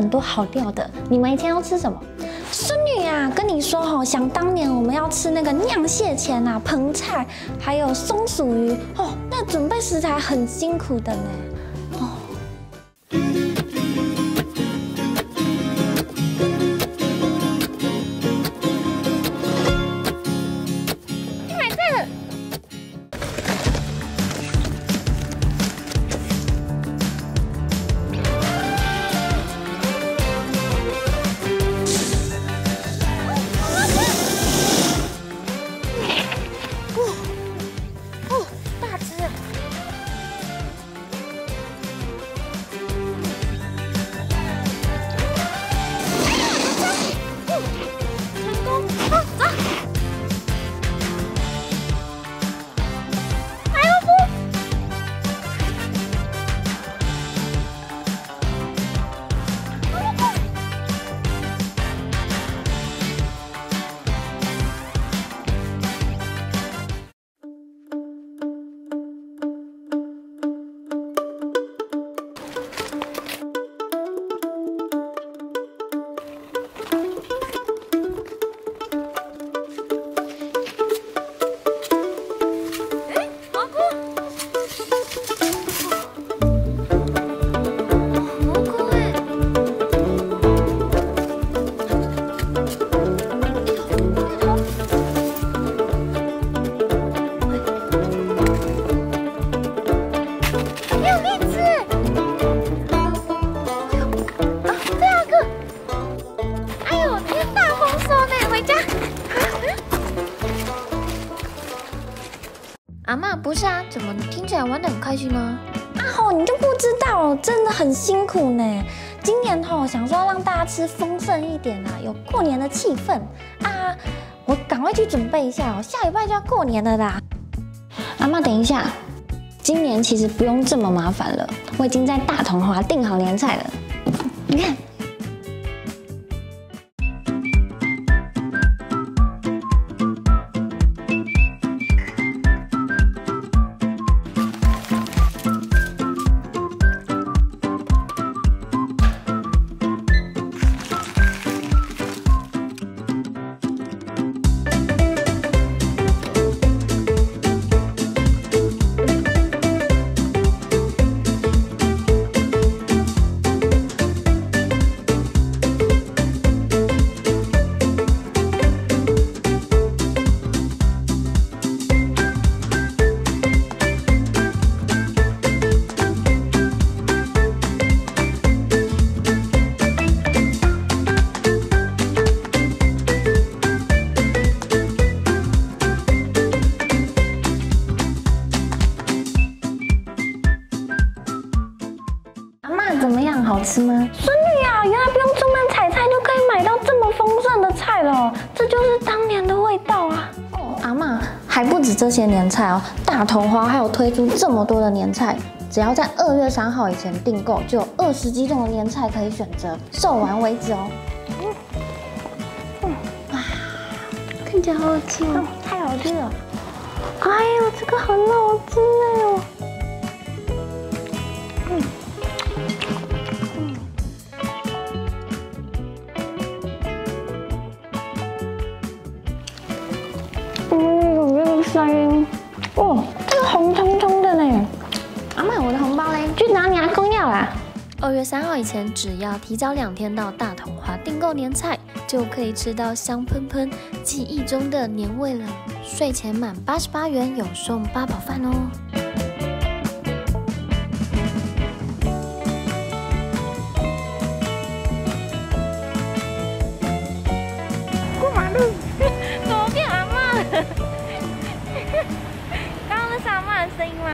很多好料的，你们一天要吃什么？孙女啊，跟你说哈，想当年我们要吃那个酿蟹钳啊、盆菜，还有松鼠鱼哦，那准备食材很辛苦的呢。阿妈不是啊，怎么听起来玩得很开心呢？啊吼，你就不知道，真的很辛苦呢。今年吼想说让大家吃丰盛一点啊，有过年的气氛啊。我赶快去准备一下哦，下礼拜就要过年了啦。阿妈，等一下，今年其实不用这么麻烦了，我已经在大同华订好年菜了。你看。好吃吗？孙女啊，原来不用出门采菜就可以买到这么丰盛的菜了，这就是当年的味道啊！哦，阿妈还不止这些年菜哦，大同花还有推出这么多的年菜，只要在二月三号以前订购，就有二十几种的年菜可以选择，售完为止哦。嗯，哇，看起来好好吃哦，太好吃了！哎呦，这个很好吃哎呦！声音，哦，这个红彤彤的呢。阿妈，我的红包嘞？去拿你阿公要啦。二月三号以前，只要提早两天到大同华订购年菜，就可以吃到香喷喷、记忆中的年味了。睡前满八十八元有送八宝饭哦。